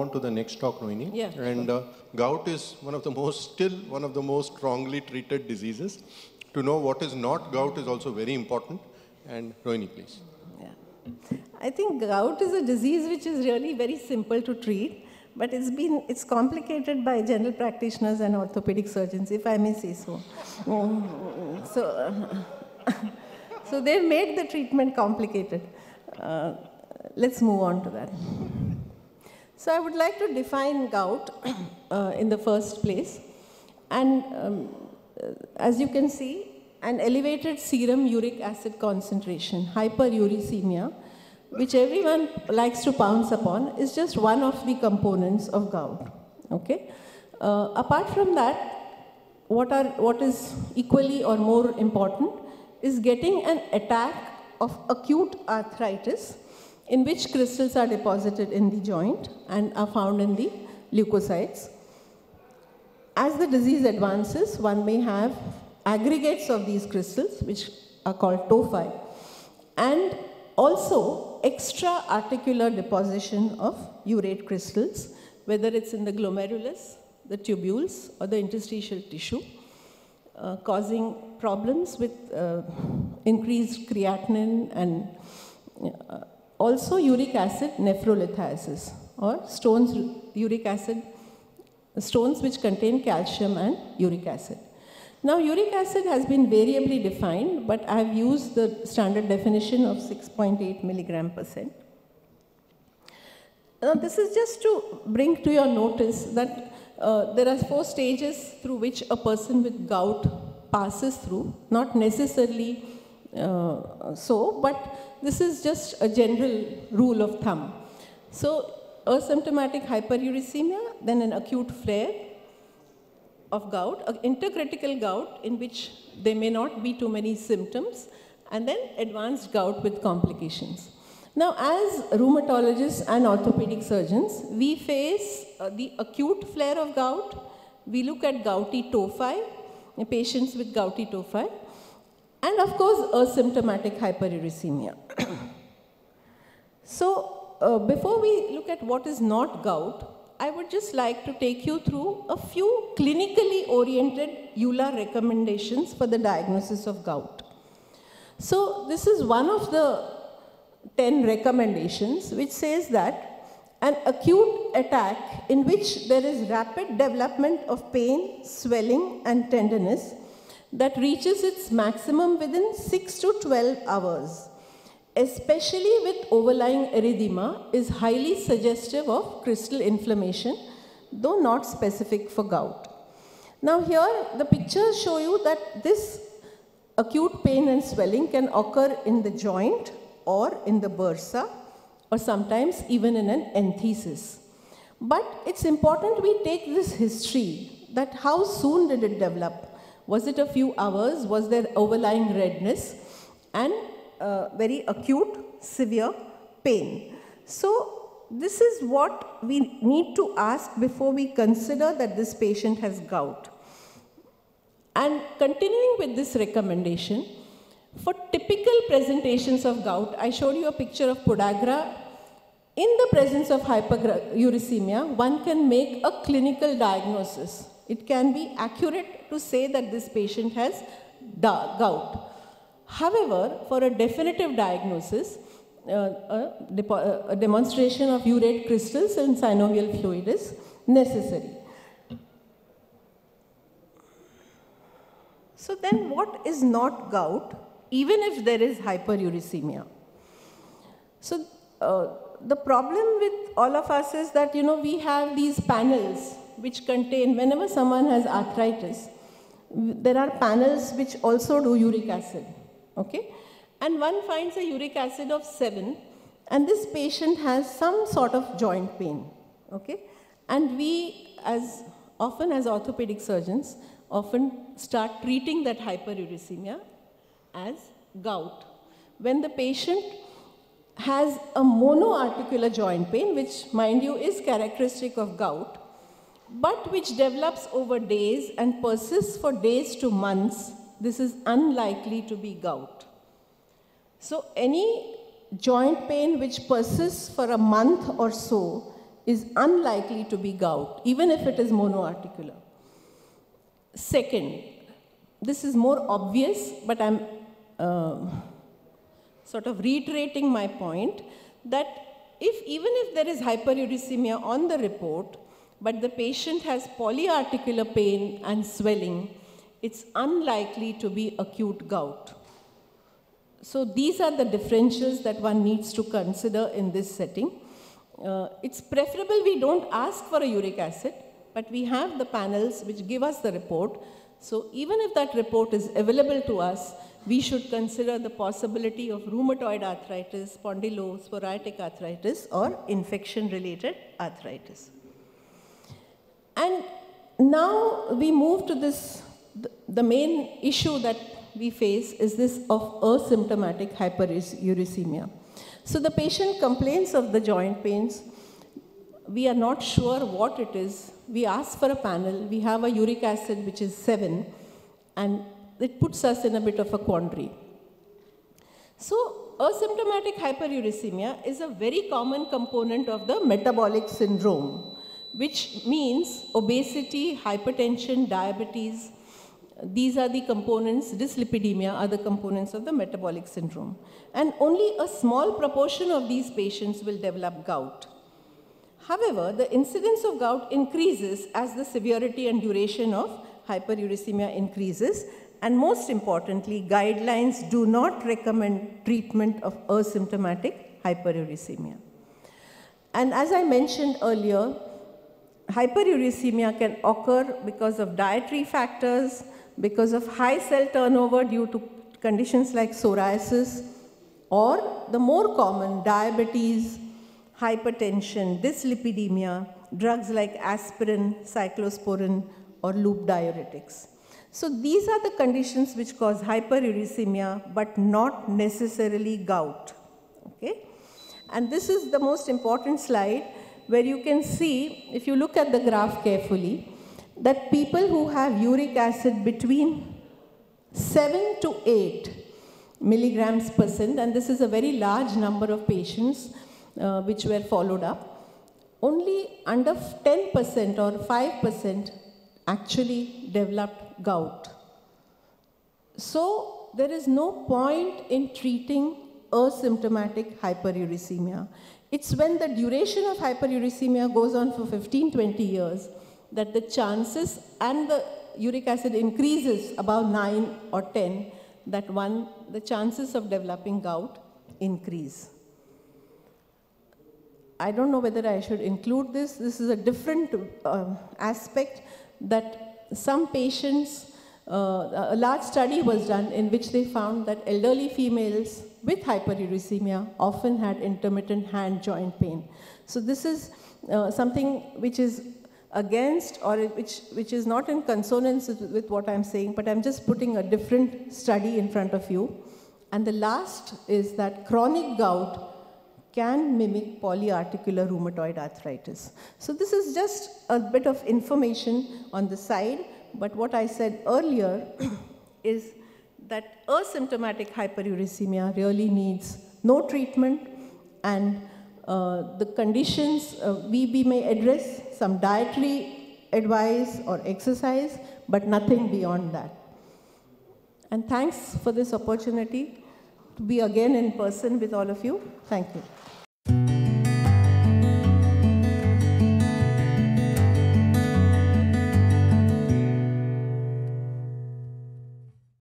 on to the next talk, Rohini. Yeah, And uh, gout is one of the most, still one of the most strongly treated diseases. To know what is not gout is also very important. And Rohini, please. Yeah. I think gout is a disease which is really very simple to treat, but it's been it's complicated by general practitioners and orthopedic surgeons, if I may say so. So, so they've made the treatment complicated. Uh, let's move on to that. So I would like to define gout uh, in the first place. And um, uh, as you can see, an elevated serum uric acid concentration, hyperuricemia, which everyone likes to pounce upon, is just one of the components of gout. Okay? Uh, apart from that, what, are, what is equally or more important is getting an attack of acute arthritis in which crystals are deposited in the joint and are found in the leukocytes. As the disease advances, one may have aggregates of these crystals, which are called tophi, and also extra articular deposition of urate crystals, whether it's in the glomerulus, the tubules, or the interstitial tissue, uh, causing problems with uh, increased creatinine and uh, also uric acid nephrolithiasis or stones uric acid stones which contain calcium and uric acid. Now uric acid has been variably defined but I have used the standard definition of 6.8 milligram percent. Now this is just to bring to your notice that uh, there are four stages through which a person with gout passes through, not necessarily uh, so, but this is just a general rule of thumb. So asymptomatic hyperuricemia, then an acute flare of gout, intercritical gout in which there may not be too many symptoms, and then advanced gout with complications. Now, as rheumatologists and orthopedic surgeons, we face uh, the acute flare of gout. We look at gouty tophi, patients with gouty tophi, and of course, asymptomatic hyperuricemia. so, uh, before we look at what is not gout, I would just like to take you through a few clinically oriented EULAR recommendations for the diagnosis of gout. So this is one of the 10 recommendations which says that an acute attack in which there is rapid development of pain, swelling and tenderness that reaches its maximum within 6 to 12 hours especially with overlying erythema, is highly suggestive of crystal inflammation, though not specific for gout. Now here, the pictures show you that this acute pain and swelling can occur in the joint or in the bursa or sometimes even in an enthesis. But it's important we take this history that how soon did it develop? Was it a few hours? Was there overlying redness? And uh, very acute, severe pain. So this is what we need to ask before we consider that this patient has gout. And continuing with this recommendation, for typical presentations of gout, I showed you a picture of podagra. In the presence of hyperuricemia, one can make a clinical diagnosis. It can be accurate to say that this patient has gout. However, for a definitive diagnosis, uh, a, a, demonstration of urate crystals and synovial fluid is necessary. So then what is not gout, even if there is hyperuricemia? So uh, the problem with all of us is that, you know, we have these panels which contain, whenever someone has arthritis, there are panels which also do uric acid. Okay? And one finds a uric acid of 7 and this patient has some sort of joint pain. Okay? And we, as often as orthopedic surgeons, often start treating that hyperuricemia as gout. When the patient has a monoarticular joint pain, which mind you is characteristic of gout, but which develops over days and persists for days to months this is unlikely to be gout. So any joint pain which persists for a month or so is unlikely to be gout, even if it is monoarticular. Second, this is more obvious, but I'm uh, sort of reiterating my point that if even if there is hyperuricemia on the report, but the patient has polyarticular pain and swelling, it's unlikely to be acute gout. So these are the differentials that one needs to consider in this setting. Uh, it's preferable we don't ask for a uric acid, but we have the panels which give us the report. So even if that report is available to us, we should consider the possibility of rheumatoid arthritis, spondylosporadic arthritis, or infection-related arthritis. Now we move to this, the main issue that we face is this of asymptomatic hyperuricemia. So the patient complains of the joint pains. We are not sure what it is. We ask for a panel. We have a uric acid which is 7 and it puts us in a bit of a quandary. So asymptomatic hyperuricemia is a very common component of the metabolic syndrome, which means obesity, hypertension, diabetes, these are the components, dyslipidemia are the components of the metabolic syndrome. And only a small proportion of these patients will develop gout. However, the incidence of gout increases as the severity and duration of hyperuricemia increases. And most importantly, guidelines do not recommend treatment of asymptomatic hyperuricemia. And as I mentioned earlier, hyperuricemia can occur because of dietary factors, because of high cell turnover due to conditions like psoriasis or the more common diabetes, hypertension, dyslipidemia, drugs like aspirin, cyclosporin or loop diuretics. So these are the conditions which cause hyperuricemia but not necessarily gout. Okay? And this is the most important slide where you can see, if you look at the graph carefully, that people who have uric acid between 7 to 8 milligrams percent, and this is a very large number of patients uh, which were followed up, only under 10% or 5% actually developed gout. So there is no point in treating asymptomatic hyperuricemia. It's when the duration of hyperuricemia goes on for 15, 20 years that the chances and the uric acid increases above 9 or 10, that one, the chances of developing gout increase. I don't know whether I should include this. This is a different uh, aspect that some patients, uh, a large study was done in which they found that elderly females with hyperuricemia often had intermittent hand joint pain. So this is uh, something which is against or which, which is not in consonance with what I'm saying, but I'm just putting a different study in front of you. And the last is that chronic gout can mimic polyarticular rheumatoid arthritis. So this is just a bit of information on the side, but what I said earlier is that asymptomatic hyperuricemia really needs no treatment and uh, the conditions, uh, we, we may address some dietary advice or exercise, but nothing beyond that. And thanks for this opportunity to be again in person with all of you. Thank you.